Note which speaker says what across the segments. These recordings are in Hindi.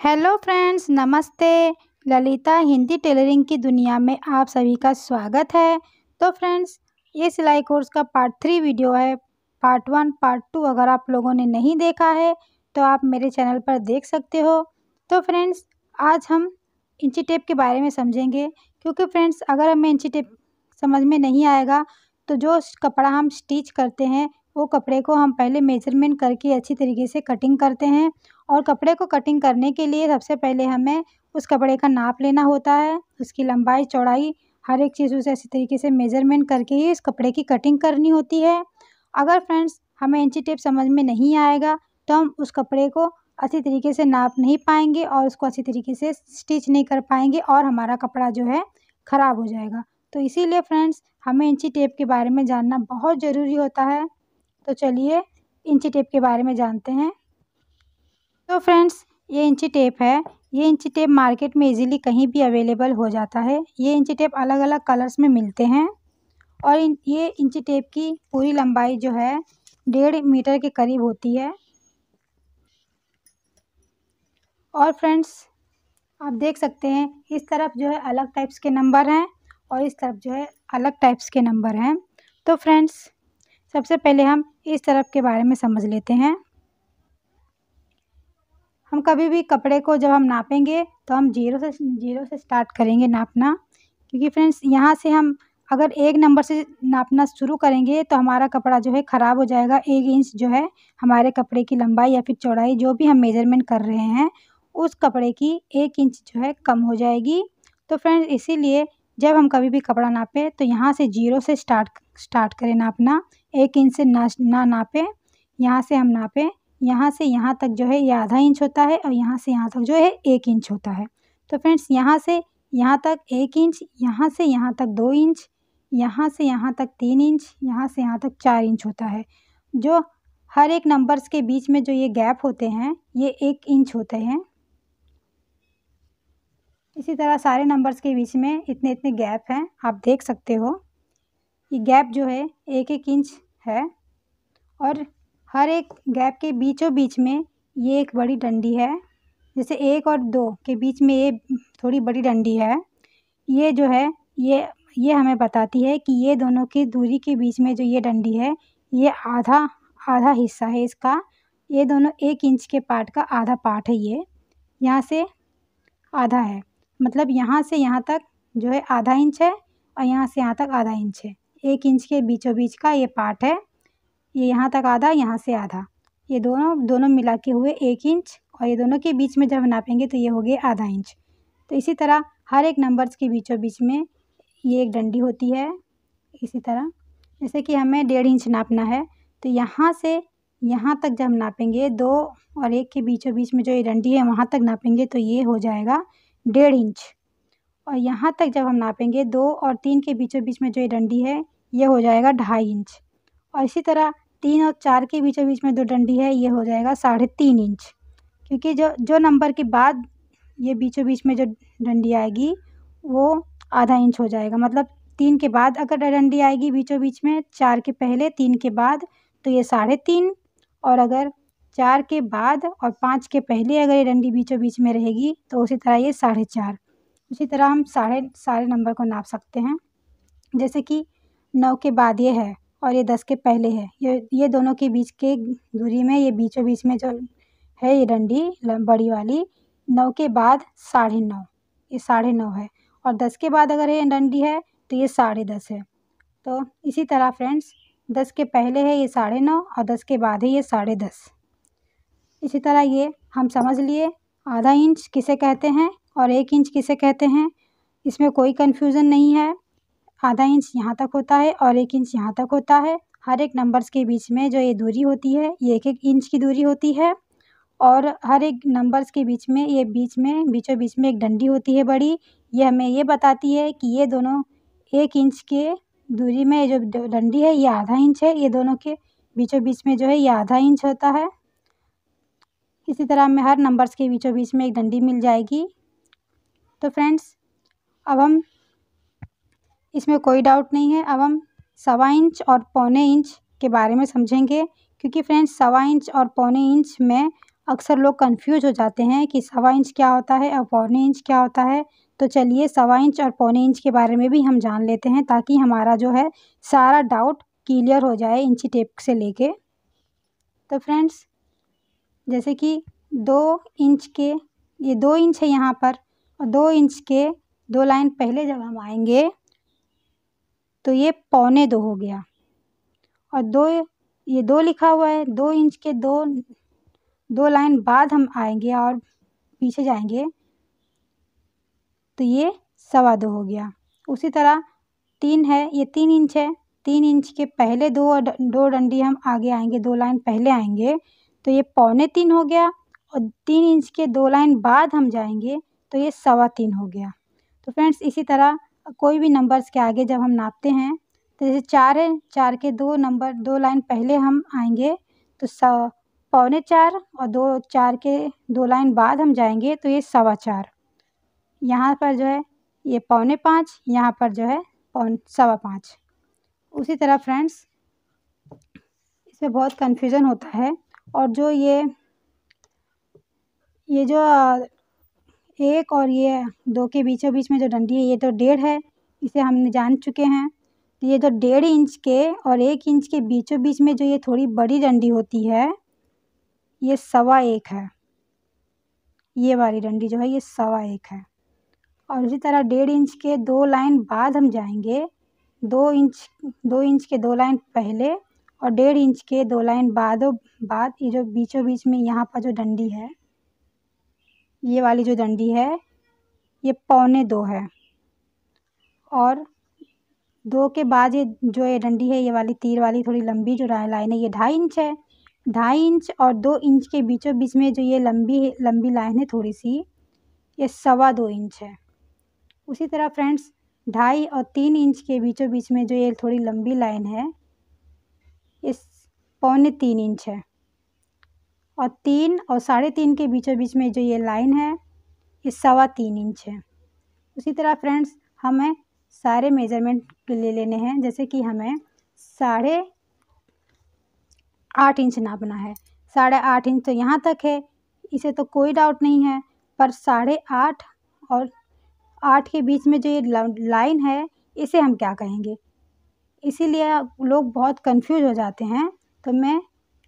Speaker 1: हेलो फ्रेंड्स, नमस्ते। ललिता हिंदी टेलरिंग की दुनिया में आप सभी का स्वागत है। तो फ्रेंड्स, ये सिलाई कोर्स का पार्ट थ्री वीडियो है। पार्ट वन पार्ट टू अगर आप लोगों ने नहीं देखा है तो आप मेरे चैनल पर देख सकते हो। तो फ्रेंड्स, आज हम इंची टेप के बारे में समझेंगे, क्योंकि फ्रेंड्स, अगर हमें इंची टेप समझ में नहीं आएगा तो जो कपड़ा हम स्टिच करते हैं, वो कपड़े को हम पहले मेज़रमेंट करके अच्छी तरीके से कटिंग करते हैं। और कपड़े को कटिंग करने के लिए सबसे पहले हमें उस कपड़े का नाप लेना होता है, उसकी लंबाई, चौड़ाई, हर एक चीज़ उसे अच्छी तरीके से मेज़रमेंट करके ही इस कपड़े की कटिंग करनी होती है। अगर फ्रेंड्स हमें इंची टेप समझ में नहीं आएगा तो हम उस कपड़े को अच्छी तरीके से नाप नहीं पाएँगे और उसको अच्छी तरीके से स्टिच नहीं कर पाएँगे और हमारा कपड़ा जो है ख़राब हो जाएगा। तो इसीलिए फ्रेंड्स हमें इंची टेप के बारे में जानना बहुत ज़रूरी होता है। तो चलिए इंची टेप के बारे में जानते हैं। तो फ्रेंड्स, ये इंची टेप है। ये इंची टेप मार्केट में इजीली कहीं भी अवेलेबल हो जाता है। ये इंची टेप अलग अलग कलर्स में मिलते हैं। और इन, ये इंची टेप की पूरी लंबाई जो है, डेढ़ मीटर के करीब होती है। और फ्रेंड्स, आप देख सकते हैं, इस तरफ़ जो है अलग टाइप्स के नंबर हैं और इस तरफ़ जो है अलग टाइप्स के नंबर हैं। तो फ्रेंड्स, सबसे पहले हम इस तरफ़ के बारे में समझ लेते हैं। हम कभी भी कपड़े को जब हम नापेंगे तो हम ज़ीरो से ज़ीरो से स्टार्ट करेंगे नापना। क्योंकि फ्रेंड्स, यहाँ से हम अगर एक नंबर से नापना शुरू करेंगे तो हमारा कपड़ा जो है ख़राब हो जाएगा। एक इंच जो है हमारे कपड़े की लंबाई या फिर चौड़ाई, जो भी हम मेज़रमेंट कर रहे हैं, उस कपड़े की एक इंच जो है कम हो जाएगी। तो फ्रेंड्स, इसीलिए जब हम कभी भी कपड़ा नापें तो यहाँ से ज़ीरो से स्टार्ट स्टार्ट करें नापना। एक इंच से ना ना नापें, यहाँ से हम नापें। यहाँ से यहाँ तक जो है ये आधा इंच होता है और यहाँ से यहाँ तक जो है एक इंच होता है। तो फ्रेंड्स, यहाँ से यहाँ तक एक इंच, यहाँ से यहाँ तक दो इंच, यहाँ से यहाँ तक तीन इंच, यहाँ से यहाँ तक चार इंच होता है। जो हर एक नंबर्स के बीच में जो ये गैप होते हैं, ये एक इंच होते हैं। इसी तरह सारे नंबर्स के बीच में इतने इतने गैप हैं, आप देख सकते हो। ये गैप जो है एक एक इंच है और हर एक गैप के बीचों बीच में ये एक बड़ी डंडी है। जैसे एक और दो के बीच में ये थोड़ी बड़ी डंडी है। ये जो है, ये ये हमें बताती है कि ये दोनों की दूरी के बीच में जो ये डंडी है, ये आधा आधा हिस्सा है इसका। ये दोनों एक इंच के पार्ट का आधा पार्ट है ये। यहाँ से आधा है। मतलब यहाँ से यहाँ तक जो है आधा इंच है और यहाँ से यहाँ तक आधा इंच है। एक इंच के बीचों बीच का ये पार्ट है। ये यहाँ तक आधा, यहाँ से आधा। ये दोनों दोनों मिला के हुए एक इंच और ये दोनों के बीच में जब नापेंगे तो ये हो गए आधा इंच। तो इसी तरह हर एक नंबर्स के बीचों बीच में ये एक डंडी होती है। इसी तरह जैसे कि हमें डेढ़ इंच नापना है तो यहाँ से, यहाँ तक जब नापेंगे दो और एक के बीचों बीच में जो ये डंडी है, वहाँ तक नापेंगे तो ये हो जाएगा डेढ़ इंच। और यहाँ तक जब हम नापेंगे दो और तीन के बीचों बीच में जो ये डंडी है, ये हो जाएगा ढाई इंच। और इसी तरह तीन और चार के बीचों बीच में जो डंडी है, ये हो जाएगा साढ़े तीन इंच। क्योंकि जो जो नंबर के बाद ये बीचों बीच में जो डंडी आएगी, वो आधा इंच हो जाएगा। मतलब तीन के बाद अगर डंडी आएगी बीचों बीच में, चार के पहले, तीन के बाद तो ये साढ़े तीन। और अगर चार के बाद और पाँच के पहले अगर ये डंडी बीचों बीच में रहेगी तो उसी तरह ये साढ़े चार। उसी तरह हम साढ़े, सारे नंबर को नाप सकते हैं। जैसे कि नौ के बाद ये है। और ये दस के पहले है। ये ये दोनों के बीच के दूरी में, ये बीचों बीच में जो है, ये डंडी बड़ी वाली, नौ के बाद साढ़े नौ। ये साढ़े नौ है। और दस के बाद अगर ये डंडी है तो ये साढ़े दस है। तो इसी तरह फ्रेंड्स, दस के पहले है ये साढ़े नौ और दस के बाद है ये साढ़े दस। इसी तरह ये हम समझ लिए, आधा इंच किसे कहते हैं और एक इंच किसे कहते हैं? इसमें कोई कन्फ्यूज़न नहीं है। आधा इंच यहाँ तक होता है और एक इंच यहाँ तक होता है। हर एक नंबर्स के बीच में जो ये दूरी होती है, ये एक एक इंच की दूरी होती है। और हर एक नंबर्स के बीच में, ये बीच में, बीचों बीच में एक डंडी होती है बड़ी। ये हमें ये बताती है कि ये दोनों एक इंच के दूरी में जो डंडी है, ये आधा इंच है। ये दोनों के बीचों बीच में जो है, ये आधा इंच होता है। इसी तरह हमें हर नंबर्स के बीचों बीच में एक डंडी मिल जाएगी। तो फ्रेंड्स, अब हम इसमें कोई डाउट नहीं है। अब हम सवा इंच और पौने इंच के बारे में समझेंगे, क्योंकि फ्रेंड्स सवा इंच और पौने इंच में अक्सर लोग कंफ्यूज हो जाते हैं कि सवा इंच क्या होता है और पौने इंच क्या होता है। तो चलिए सवा इंच और पौने इंच के बारे में भी हम जान लेते हैं, ताकि हमारा जो है सारा डाउट क्लियर हो जाए इंची टेप से लेके। तो फ्रेंड्स जैसे कि दो इंच के, ये दो इंच है यहाँ पर, और दो इंच के दो लाइन पहले जब हम आएँगे तो ये पौने दो हो गया। और दो, ये दो लिखा हुआ है, दो इंच के दो दो लाइन बाद हम आएँगे और पीछे जाएँगे। तो ये सवा दो हो गया। उसी तरह तीन है, ये तीन इंच है, तीन इंच के पहले दो दो डंडी हम आगे आएँगे, दो लाइन पहले आएँगे। तो ये पौने तीन हो गया और तीन इंच के दो लाइन बाद हम जाएँगे तो ये सवा तीन हो गया। तो फ्रेंड्स, इसी तरह कोई भी नंबर्स के आगे जब हम नापते हैं तो जैसे चार है, चार के दो नंबर दो लाइन पहले हम आएँगे तो स, पौने चार और दो, चार के दो लाइन बाद हम जाएँगे तो ये सवा चार। यहाँ पर जो है, ये पौने पाँच, यहाँ पर जो है, पौन, सवा पाँच। उसी तरह फ्रेंड्स इसमें बहुत कन्फ्यूज़न होता है, और जो ये ये जो एक और ये दो के बीचों बीच में जो डंडी है, ये तो डेढ़ है, इसे हम जान चुके हैं। तो ये जो डेढ़ इंच के और एक इंच के बीचों बीच में जो ये थोड़ी बड़ी डंडी होती है, ये सवा एक है। ये वाली डंडी जो है, ये सवा एक है। और उसी तरह डेढ़ इंच के दो लाइन बाद हम जाएँगे, दो इंच दो इंच के दो लाइन पहले और डेढ़ इंच के दो लाइन बाद बाद ये जो बीचों बीच में यहाँ पर जो डंडी है ये वाली जो डंडी है, ये पौने दो है। और दो के बाद ये जो ये डंडी है, ये वाली तीर वाली थोड़ी लंबी, जो लाइन है, ये ढाई इंच है। ढाई इंच और दो इंच के बीचों बीच में जो ये लंबी लंबी लाइन है थोड़ी सी, ये सवा दो इंच है। उसी तरह फ्रेंड्स, ढाई और तीन इंच के बीचों बीच में जो ये थोड़ी लंबी लाइन है इस पौने तीन इंच है। और तीन और साढ़े तीन के बीचों बीच में जो ये लाइन है, ये सवा तीन इंच है। उसी तरह फ्रेंड्स, हमें सारे मेज़रमेंट ले लेने हैं, जैसे कि हमें साढ़े आठ इंच नापना है। साढ़े आठ इंच तो यहाँ तक है, इसे तो कोई डाउट नहीं है, पर साढ़े आठ और आठ के बीच में जो ये लाइन है, इसे हम क्या कहेंगे? इसीलिए लोग बहुत कंफ्यूज हो जाते हैं तो मैं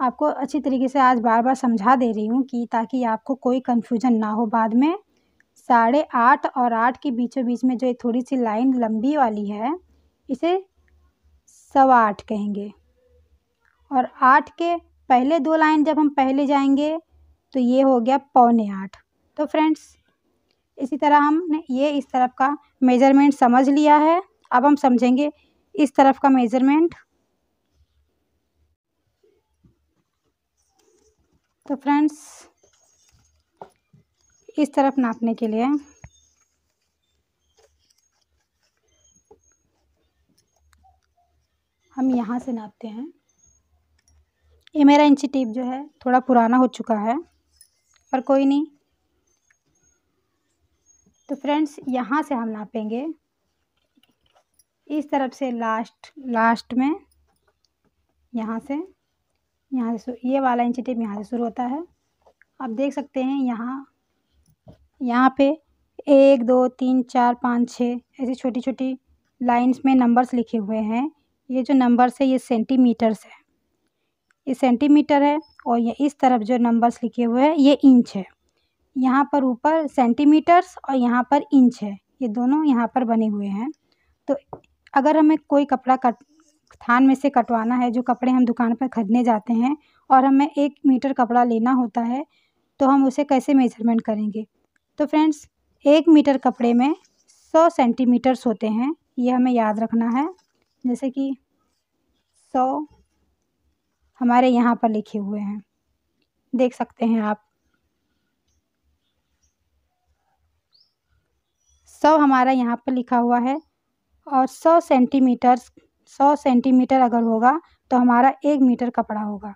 Speaker 1: आपको अच्छी तरीके से आज बार बार समझा दे रही हूँ कि ताकि आपको कोई कन्फ्यूज़न ना हो बाद में। साढ़े आठ और आठ के बीचों बीच में जो थोड़ी सी लाइन लंबी वाली है, इसे सवा आठ कहेंगे। और आठ के पहले दो लाइन जब हम पहले जाएँगे तो ये हो गया पौने आठ। तो फ्रेंड्स इसी तरह हमने ये इस तरफ़ का मेज़रमेंट समझ लिया है। अब हम समझेंगे इस तरफ़ का मेज़रमेंट तो फ्रेंड्स, इस तरफ़ नापने के लिए। हम यहाँ से नापते हैं। ये मेरा इंची टिप जो है, थोड़ा पुराना हो चुका है, पर कोई नहीं। तो फ्रेंड्स, यहाँ से हम नापेंगे। इस तरफ़ से लास्ट लास्ट में, यहाँ से। यहाँ से ये वाला इंची टेप यहाँ से शुरू होता है। आप देख सकते हैं यहाँ यहाँ पे एक, दो, तीन, चार, पाँच, छः ऐसी छोटी छोटी लाइंस में नंबर्स लिखे हुए हैं। ये जो नंबर्स है, ये सेंटीमीटर्स है। ये सेंटीमीटर है और ये इस तरफ़ जो नंबर्स लिखे हुए हैं, ये इंच है। यहाँ पर ऊपर सेंटीमीटर्स और यहाँ पर इंच है। ये दोनों यहाँ पर बने हुए हैं। तो अगर हमें कोई कपड़ा कट थान में से कटवाना है, जो कपड़े हम दुकान पर ख़रीदने जाते हैं और हमें एक मीटर कपड़ा लेना होता है तो हम उसे कैसे मेज़रमेंट करेंगे? तो फ्रेंड्स, एक मीटर कपड़े में सौ सेंटीमीटर्स होते हैं, ये हमें याद रखना है। जैसे कि सौ हमारे यहाँ पर लिखे हुए हैं। देख सकते हैं आप। सौ हमारा यहाँ पर लिखा हुआ है और सौ सेंटीमीटर सौ सेंटीमीटर अगर होगा तो हमारा एक मीटर कपड़ा होगा।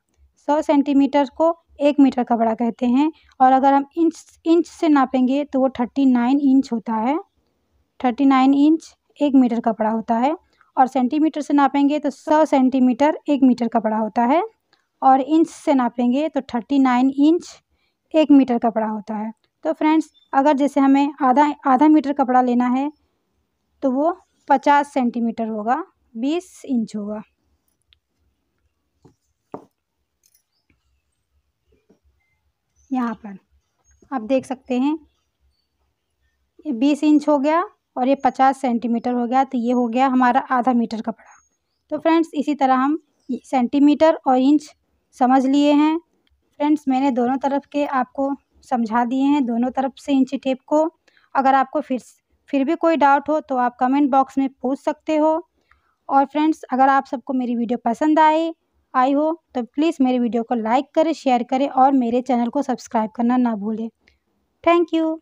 Speaker 1: सौ सेंटीमीटर को एक मीटर कपड़ा कहते हैं, और अगर हम इंच इंच से नापेंगे तो वो थर्टी नाइन इंच होता है। थर्टी नाइन इंच एक मीटर कपड़ा होता है, और सेंटीमीटर से नापेंगे तो सौ सेंटीमीटर एक मीटर कपड़ा होता है, और इंच से नापेंगे तो थर्टी नाइन इंच एक मीटर कपड़ा होता है। तो फ्रेंड्स, अगर जैसे हमें आधा आधा मीटर कपड़ा लेना है तो वो पचास सेंटीमीटर होगा। बीस इंच होगा। यहाँ पर आप देख सकते हैं, ये बीस इंच हो गया और ये पचास सेंटीमीटर हो गया तो ये हो गया हमारा आधा मीटर कपड़ा। तो फ्रेंड्स, इसी तरह हम सेंटीमीटर और इंच समझ लिए हैं। फ्रेंड्स, मैंने दोनों तरफ़ के आपको समझा दिए हैं, दोनों तरफ़ से इंची टेप को। अगर आपको फिर फिर भी कोई डाउट हो तो आप कमेंट बॉक्स में पूछ सकते हो। और फ्रेंड्स अगर आप सबको मेरी वीडियो पसंद आए, आई हो तो प्लीज़ मेरी वीडियो को लाइक करें शेयर करें और मेरे चैनल को सब्सक्राइब करना ना भूलें। Thank you